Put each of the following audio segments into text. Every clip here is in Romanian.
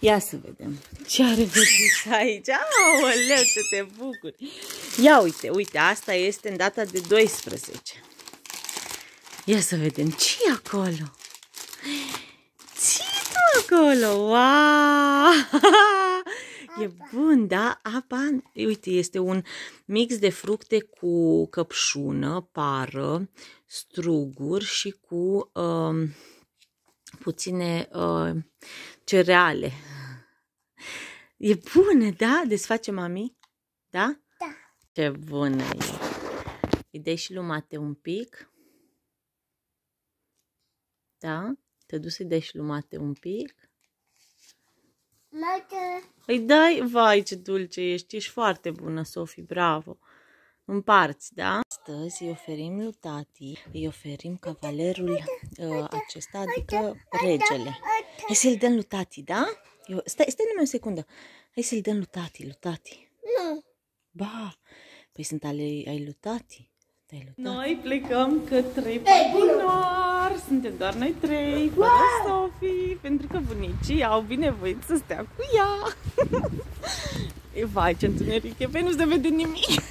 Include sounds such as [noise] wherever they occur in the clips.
Ia să vedem. Ce are Beatrice aici? Aoleu, ce te bucuri! Ia uite, uite, asta este în data de 12. Ia să vedem ce e acolo. ce tu acolo? Wow! E bun, da? Apa, uite, este un mix de fructe cu căpșună, pară, struguri și cu uh, puține uh, cereale. E bună, da? Desface mami? Da? Da. Ce bună e. Îi dai și lumate un pic. Da? Te duci să-i dai și lumate un pic. Mate. Îi dai? Vai, ce dulce ești. Ești foarte bună, Sofie. Bravo. Împarți, da? Astăzi îi oferim lui tati, îi oferim cavalerul uh, acesta, adică regele. Hai să-l dăm lui tati, da? Eu, stai, stai numai o secundă. Hai să-l dăm lui tati, lui tati. Nu. Ba, păi sunt ale ai lui tati. Ai lui tati. Noi plecăm către Patinar. Suntem doar noi trei, fără Sofie, pentru că bunicii au binevoit să stea cu ea. e vai, ce întuneric e, pe nu se vede nimic. [laughs]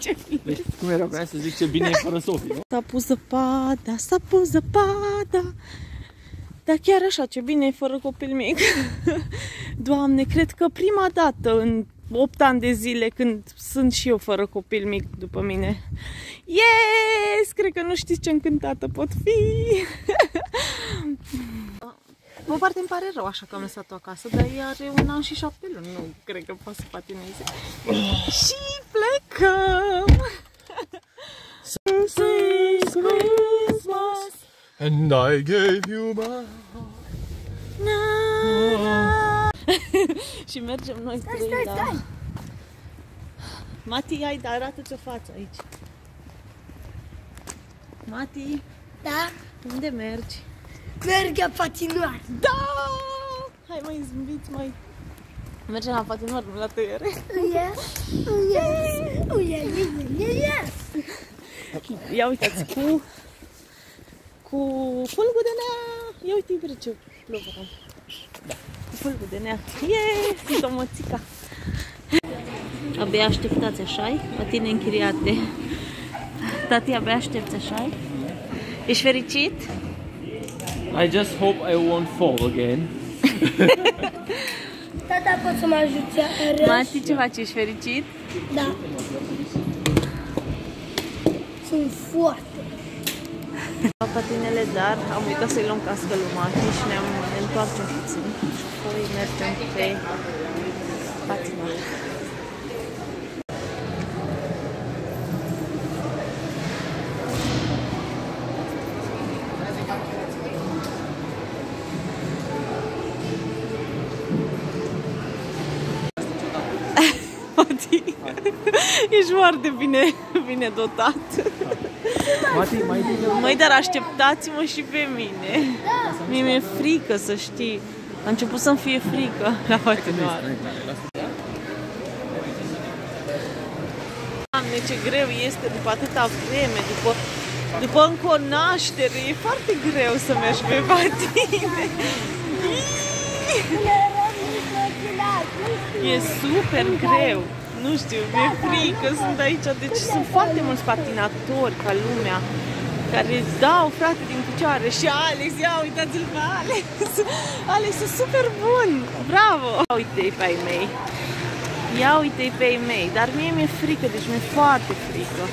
Ce Deci, cum era vrea să zic ce bine e fără Sofie, nu? S-a pus zăpada, s-a pus zăpada. Dar chiar așa, ce bine e fără copil mic. [laughs] Doamne, cred că prima dată în 8 ani de zile când sunt și eu fără copil mic după mine. Yes! Cred că nu știți ce încântată pot fi. [laughs] Pe o parte îmi pare rău așa că am lăsat-o acasă, dar ea are un an și șapte luni. Nu cred că poate să patineze. [laughs] și plecăm! This is Christmas. And I gave you my... Na, [laughs] na. și mergem noi trei stai, la... stai. Mati, hai, dar arată ce faci aici. Mati, Da. unde mergi? Merg la patinar. Da! Hai mai zâmbiți, mai... Mergem la patinoar, nu la tăiere. Yes. Yes. Oh, yeah, yeah, yeah, yes. Ia uitați, cu... Cu fulgul de nea. Ia uite, uite ce plouă acum. Da. Cu fulgul de nea. Yeee, sunt o mățica. Abia așteptați, așa Patine închiriate. Tati, abia aștepți, așa Ești fericit? I just hope I won't fall again. [laughs] Tata, poți să mă ajuți să arăt? Mati, ce faci? Ești fericit? Da. Sunt foarte. La patinele, dar am uitat să-i luăm cască lui Mati și ne-am ne întoarcem puțin. Și apoi mergem pe patinar. [laughs] Mati, ești foarte bine, bine dotat. Mati, mai bine. Măi, dar așteptați-mă și pe mine. Mie mi-e frică, să știi. A început să-mi fie frică la patinoară. Doamne, ce greu este după atâta vreme, după, după încă o naștere. E foarte greu să mergi pe patine. E super greu. Nu știu, mi-e frică, sunt aici, deci sunt foarte mulți patinatori ca lumea care îți dau, frate, din picioare și Alex, ia uitați-l pe Alex! [laughs] Alex e super bun! Bravo! Ia uite-i pe ai mei! Ia uite-i pe ai mei! Dar mie mi-e frică, deci mi-e foarte frică.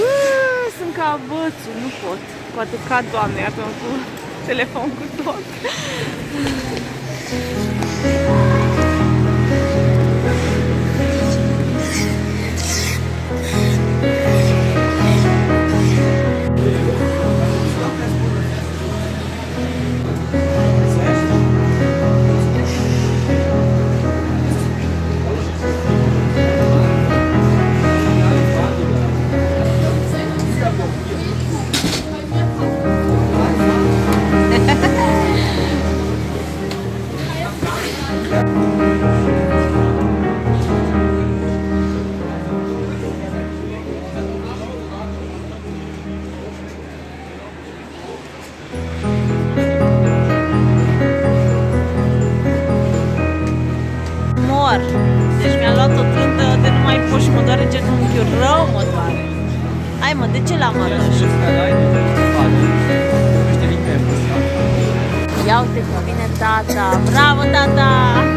Uuu, sunt ca bățul, nu pot. Poate cad, doamne, acum cu telefon cu tot. Ochiul rău, mă doare. Hai mă, de ce l-am arătat? Ia uite că vine tata! Bravo, tata!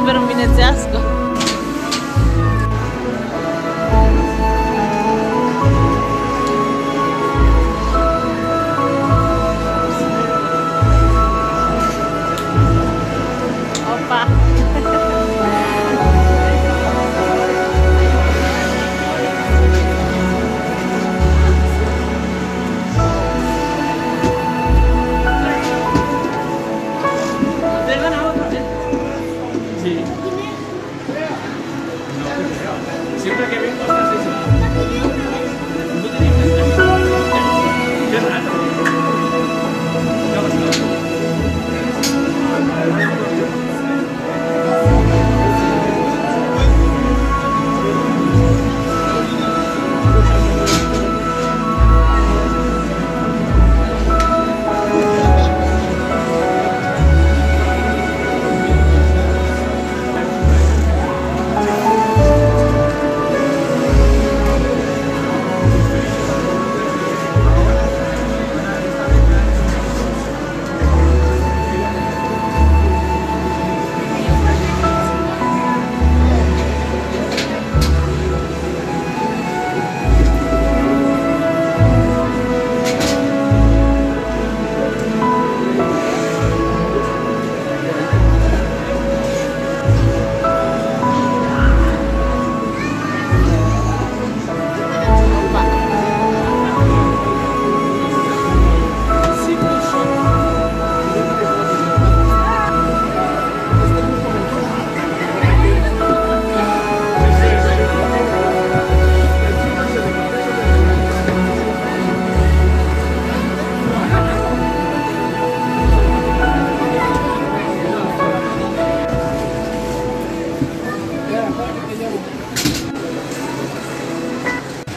Super învinețească.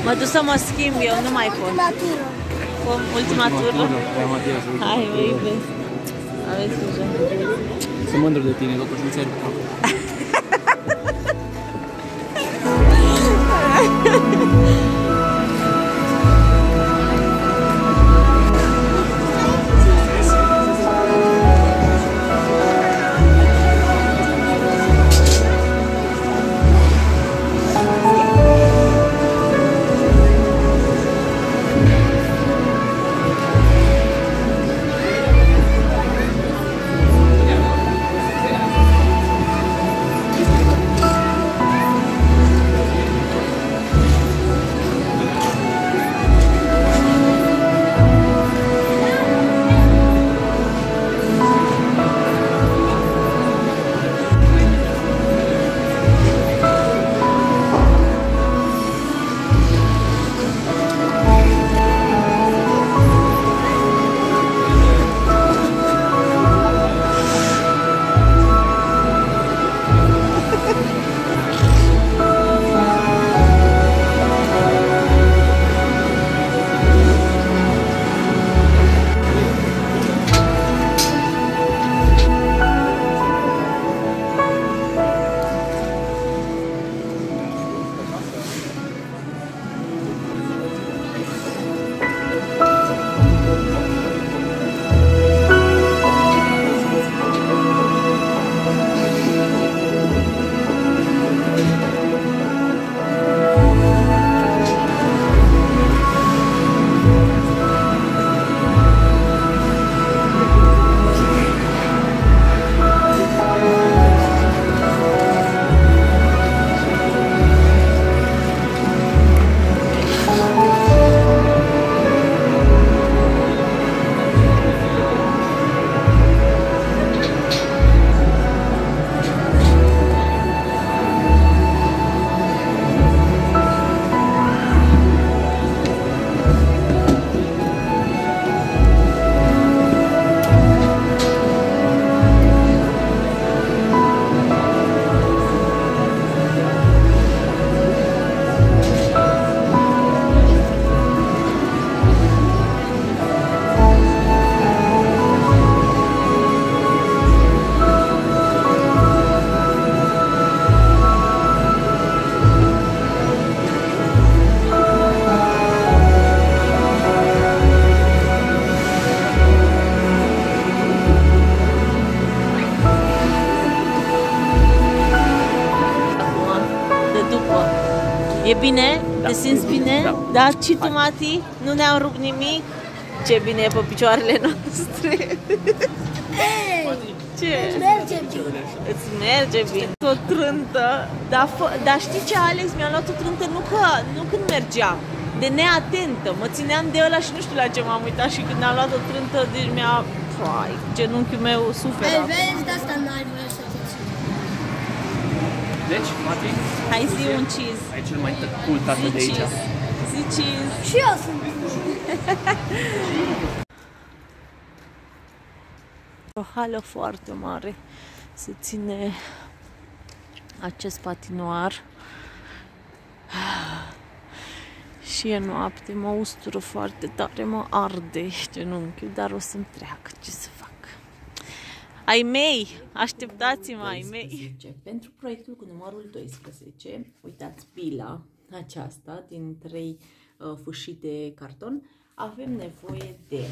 Mă duc să mă schimb, eu nu mai pot. Ultima tură. Ultima, ultima tură? Hai, mă iubesc. Aveți grijă. Sunt mândru de tine, totuși nu ți-ai Ha ha ha! Da. Da? Și tu, Hai. Mati? Nu ne-am rupt nimic? Ce bine e pe picioarele noastre! Ei, Ce? merge bine. Îți merge bine. O trântă, dar, fă, dar știi ce, Alex? Mi-am luat o trântă nu, că, nu când mergeam, de neatentă. Mă țineam de ăla și nu știu la ce m-am uitat și când am luat o trântă, deci mi-a... Fai, genunchiul meu suferă. Ei, acum. vezi, de asta n-ai voie să te ții. Deci, Mati, Hai zi un cheese. ai cel mai cool tată Zi de aici. cheese. Zi cheese. Și eu sunt. [laughs] O hală foarte mare se ține acest patinoar. [sighs] Și e noapte, mă ustură foarte tare, mă arde genunchiul, dar o să-mi treacă, ce să fac. Ai mei, așteptați-mă, ai mei. Pentru proiectul cu numărul 12, uitați pila aceasta din trei uh, fâșii de carton, avem nevoie de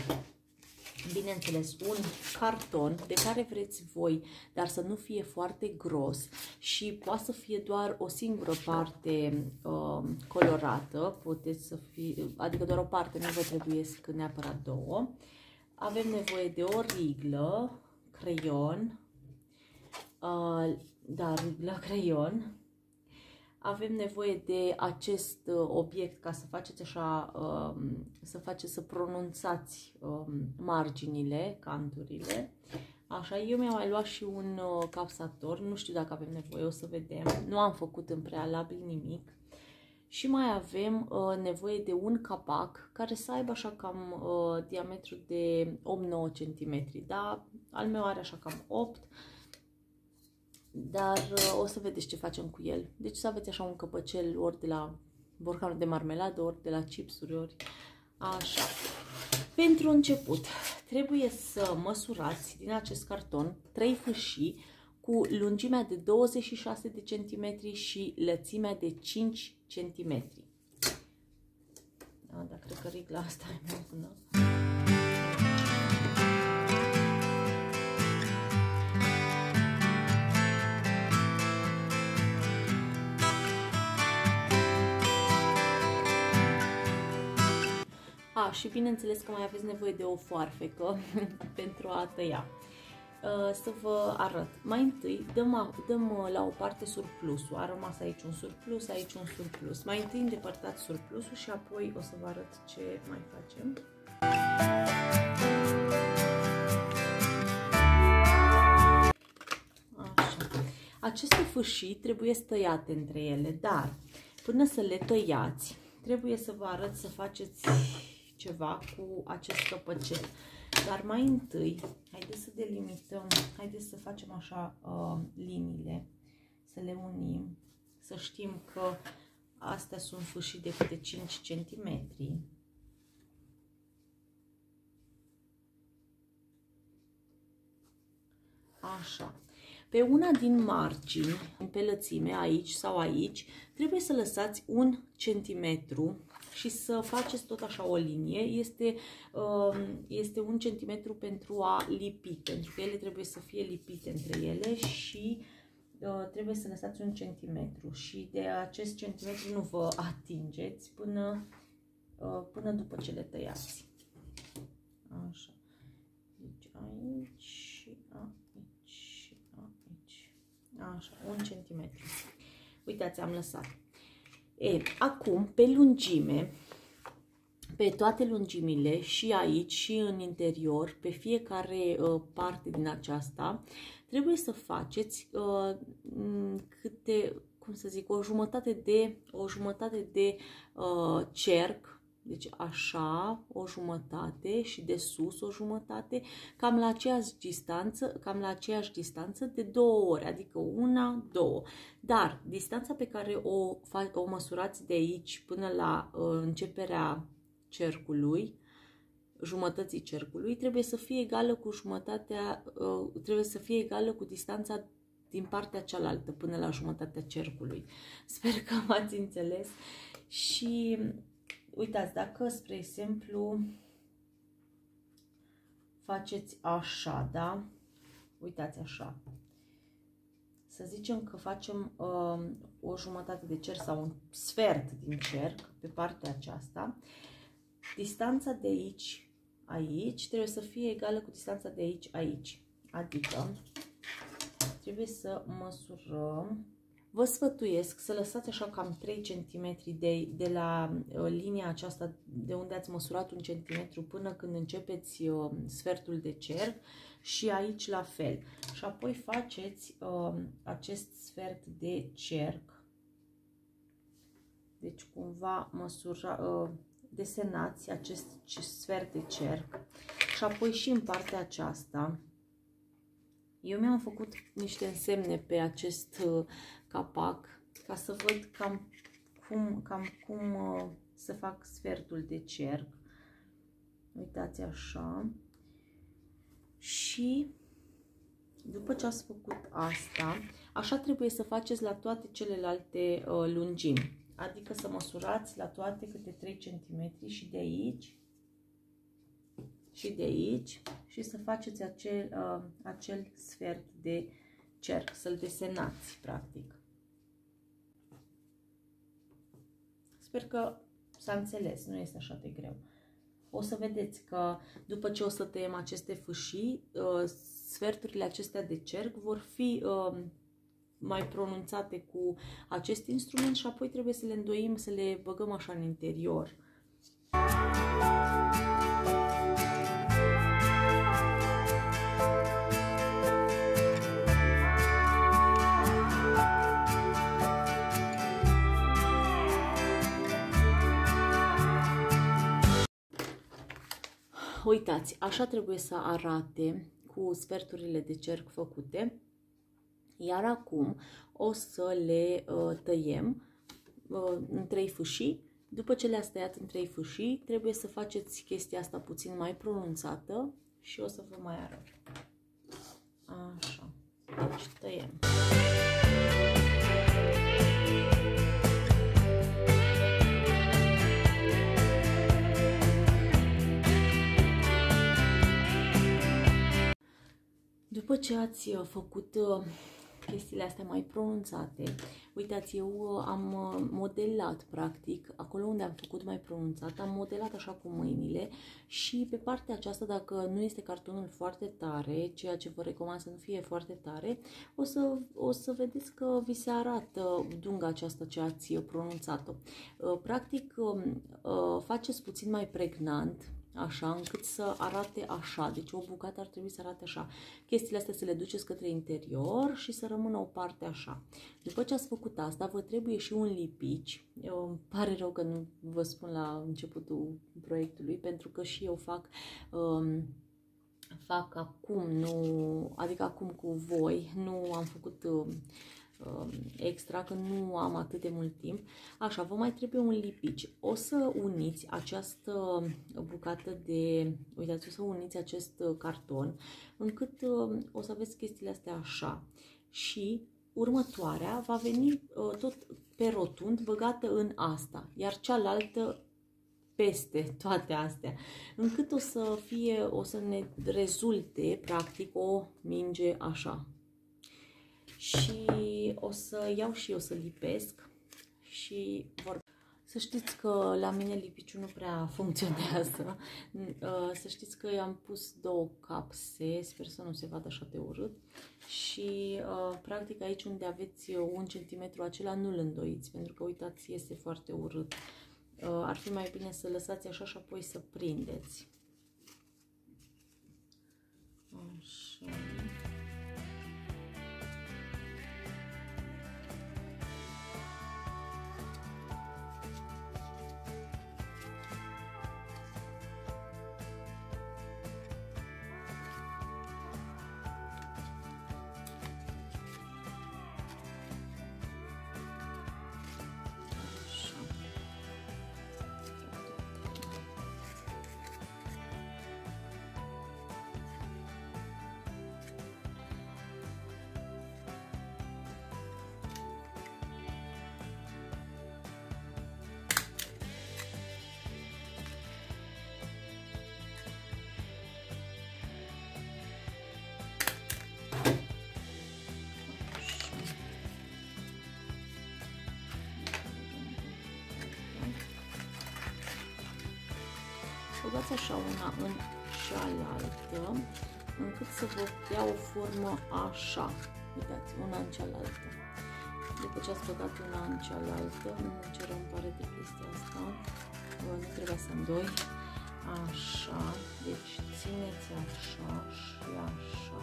bineînțeles, un carton de care vreți voi, dar să nu fie foarte gros și poate să fie doar o singură parte uh, colorată, puteți să fie, adică doar o parte, nu vă trebuie neapărat două. Avem nevoie de o riglă, creion, uh, da, riglă, creion, avem nevoie de acest uh, obiect ca să faceți așa, um, să faceți să pronunțați um, marginile, canturile. Așa, eu mi-am mai luat și un uh, capsator, nu știu dacă avem nevoie, o să vedem. Nu am făcut în prealabil nimic. Și mai avem uh, nevoie de un capac care să aibă așa cam uh, diametru de 8-9 cm, da? Al meu are așa cam 8 dar uh, o să vedeți ce facem cu el. Deci să aveți așa un căpăcel ori de la borcanul de marmeladă, ori de la chipsuri, ori așa. Pentru început, trebuie să măsurați din acest carton 3 fâșii cu lungimea de 26 de cm și lățimea de 5 cm. Da, dar cred că rigla asta e mai bună. A, și bineînțeles că mai aveți nevoie de o foarfecă [laughs] pentru a tăia. Uh, Să vă arăt. Mai întâi dăm, a- dăm uh, la o parte surplusul. A rămas aici un surplus, aici un surplus. Mai întâi îndepărtați surplusul și apoi o să vă arăt ce mai facem. Așa. Aceste fâșii trebuie tăiate între ele, dar până să le tăiați, trebuie să vă arăt să faceți ceva cu acest căpăcel. Dar mai întâi, haideți să delimităm, haideți să facem așa uh, liniile, să le unim, să știm că astea sunt fâșii de câte 5 cm. Așa. Pe una din margini, pe lățime, aici sau aici, trebuie să lăsați un centimetru și să faceți tot așa o linie. Este, um, este un centimetru pentru a lipi, pentru că ele trebuie să fie lipite între ele și uh, trebuie să lăsați un centimetru și de acest centimetru nu vă atingeți până, uh, până după ce le tăiați. Așa. Deci aici și aici și aici. Așa, un centimetru. Uitați, am lăsat. E, acum, pe lungime, pe toate lungimile, și aici, și în interior, pe fiecare uh, parte din aceasta, trebuie să faceți uh, m, câte, cum să zic, o jumătate de, o jumătate de uh, cerc, deci așa, o jumătate și de sus o jumătate, cam la aceeași distanță, cam la aceeași distanță de două ori, adică una, două. Dar distanța pe care o, fa- o măsurați de aici până la uh, începerea cercului, jumătății cercului, trebuie să fie egală cu jumătatea, uh, trebuie să fie egală cu distanța din partea cealaltă până la jumătatea cercului. Sper că m-ați înțeles și uitați, dacă, spre exemplu, faceți așa, da? Uitați așa. să zicem că facem uh, o jumătate de cerc sau un sfert din cerc pe partea aceasta, distanța de aici, aici, trebuie să fie egală cu distanța de aici, aici. Adică, trebuie să măsurăm Vă sfătuiesc să lăsați așa cam 3 cm de, de la uh, linia aceasta de unde ați măsurat un centimetru până când începeți uh, sfertul de cerc și aici la fel. Și apoi faceți uh, acest sfert de cerc. Deci cumva măsura, uh, desenați acest sfert de cerc și apoi și în partea aceasta eu mi-am făcut niște însemne pe acest uh, capac ca să văd cam cum, cam cum uh, să fac sfertul de cerc. Uitați așa. Și după ce ați făcut asta, așa trebuie să faceți la toate celelalte uh, lungimi. Adică să măsurați la toate câte 3 cm și de aici și de aici și să faceți acel, uh, acel sfert de cerc, să-l desenați, practic. Sper că s-a înțeles, nu este așa de greu. O să vedeți că după ce o să tăiem aceste fâșii, uh, sferturile acestea de cerc vor fi uh, mai pronunțate cu acest instrument și apoi trebuie să le îndoim, să le băgăm așa în interior. Uitați, așa trebuie să arate cu sferturile de cerc făcute. Iar acum o să le uh, tăiem uh, în trei fâșii. După ce le-ați tăiat în trei fâșii, trebuie să faceți chestia asta puțin mai pronunțată și o să vă mai arăt. Așa. Deci tăiem. După ce ați uh, făcut uh, chestiile astea mai pronunțate, uitați, eu uh, am modelat practic, acolo unde am făcut mai pronunțat, am modelat așa cu mâinile și pe partea aceasta, dacă nu este cartonul foarte tare, ceea ce vă recomand să nu fie foarte tare, o să, o să vedeți că vi se arată dunga aceasta ce ați pronunțat-o. Practic, um, faceți puțin mai pregnant, așa, încât să arate așa. Deci o bucată ar trebui să arate așa. Chestiile astea să le duceți către interior și să rămână o parte așa. După ce ați făcut asta, vă trebuie și un lipici. Eu, îmi pare rău că nu vă spun la începutul proiectului, pentru că și eu fac... Um, fac acum, nu, adică acum cu voi, nu am făcut uh, Um, extra, că nu am atât de mult timp. Așa, vă mai trebuie un lipici. O să uniți această bucată de, uitați, o să uniți acest carton, încât um, o să aveți chestiile astea așa. Și următoarea va veni uh, tot pe rotund, băgată în asta, iar cealaltă peste toate astea, încât o să fie, o să ne rezulte practic o minge așa, și o să iau și eu să lipesc și vor... Să știți că la mine lipiciul nu prea funcționează. Uh, să știți că i-am pus două capse, sper să nu se vadă așa de urât. Și uh, practic aici unde aveți un centimetru acela nu-l îndoiți, pentru că uitați, este foarte urât. Uh, ar fi mai bine să lăsați așa și apoi să prindeți. Așa. Băgați așa una în cealaltă, încât să vă dea o formă așa. Uitați, una în cealaltă. După ce ați băgat una în cealaltă, nu ce rău îmi pare de chestia asta, nu trebuia să-mi doi. Așa, deci țineți așa și așa.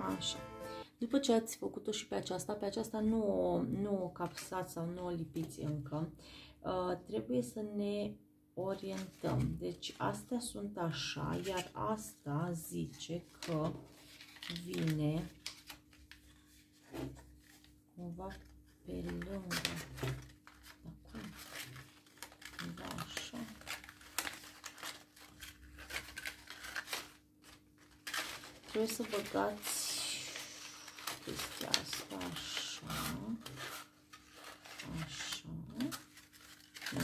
Așa. După ce ați făcut-o și pe aceasta, pe aceasta nu o, nu o capsați sau nu o lipiți încă, uh, trebuie să ne orientăm. Deci astea sunt așa, iar asta zice că vine cumva pe lângă. Dar cum? Cumva așa. Trebuie să băgați chestia asta așa, așa, da.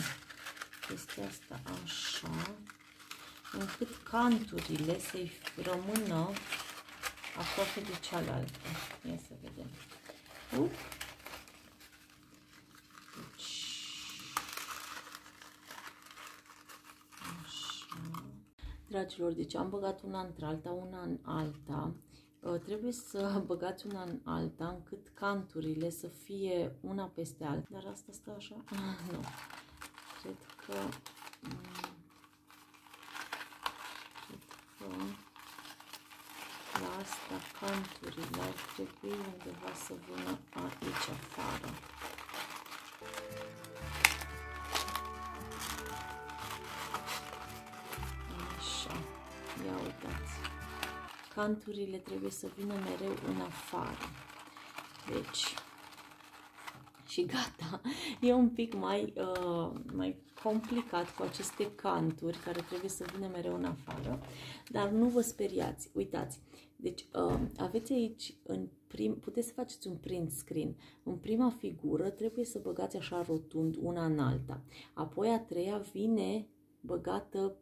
chestia asta așa, încât canturile să-i rămână aproape de cealaltă. Ia să vedem. Up. Deci, așa. Dragilor, deci am băgat una între alta, una în alta. Uh, trebuie să [laughs] băgați una în alta încât canturile să fie una peste alta. Dar asta stă așa? Ah, [laughs] nu. Cred că... mm, Cred că la asta canturile ar trebui undeva să vină aici afară. Așa. Ia uitați canturile trebuie să vină mereu în afară. Deci, și gata. E un pic mai, uh, mai complicat cu aceste canturi care trebuie să vină mereu în afară, dar nu vă speriați. Uitați, deci uh, aveți aici, în prim, puteți să faceți un print screen. În prima figură trebuie să băgați așa rotund una în alta. Apoi a treia vine băgată,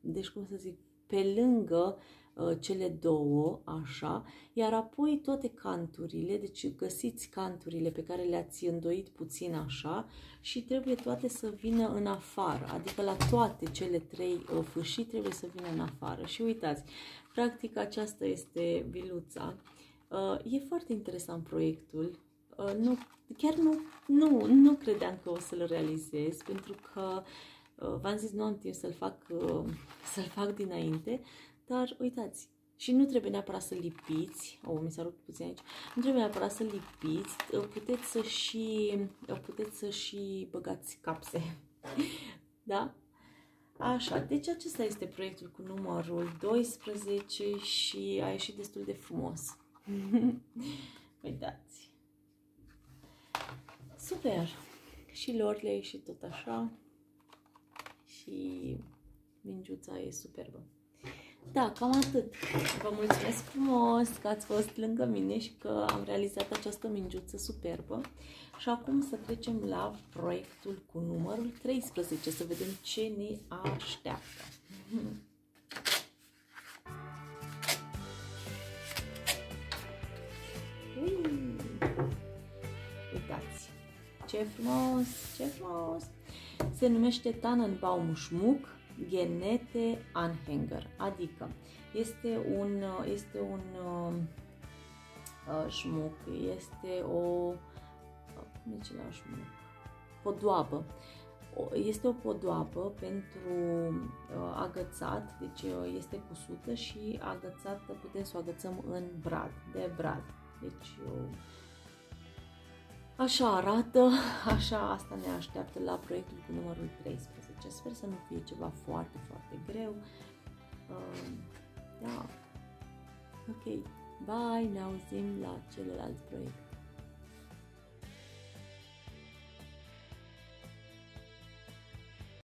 deci cum să zic, pe lângă uh, cele două, așa, iar apoi toate canturile, deci găsiți canturile pe care le-ați îndoit puțin așa și trebuie toate să vină în afară, adică la toate cele trei uh, fâșii trebuie să vină în afară. Și uitați, practic aceasta este biluța. Uh, e foarte interesant proiectul. Uh, nu, chiar nu, nu, nu credeam că o să-l realizez, pentru că uh, v-am zis, nu am timp să-l fac, uh, să-l fac dinainte, dar uitați, și nu trebuie neapărat să lipiți, o, mi s-a rupt puțin aici, nu trebuie neapărat să lipiți, uh, puteți să și, uh, puteți să și băgați capse, [laughs] da? Așa, deci acesta este proiectul cu numărul 12 și a ieșit destul de frumos. [laughs] Uitați! Super! Și lor le-a ieșit tot așa și mingiuța e superbă. Da, cam atât. Vă mulțumesc frumos că ați fost lângă mine și că am realizat această mingiuță superbă. Și acum să trecem la proiectul cu numărul 13, să vedem ce ne așteaptă. Ui! Uitați! Ce frumos! Ce frumos! se numește Tannenbaum Schmuck Genete Anhänger, adică este un, este un uh, uh, șmuc, este o, uh, cum e la șmuc? Podoabă. Este o podoabă pentru uh, agățat, deci uh, este cusută și agățată, putem să o agățăm în brad, de brad. Deci uh, Așa arată, [laughs] așa asta ne așteaptă la proiectul cu numărul 13. Sper să nu fie ceva foarte, foarte greu. Uh, da. Ok, bye, ne auzim la celălalt proiect.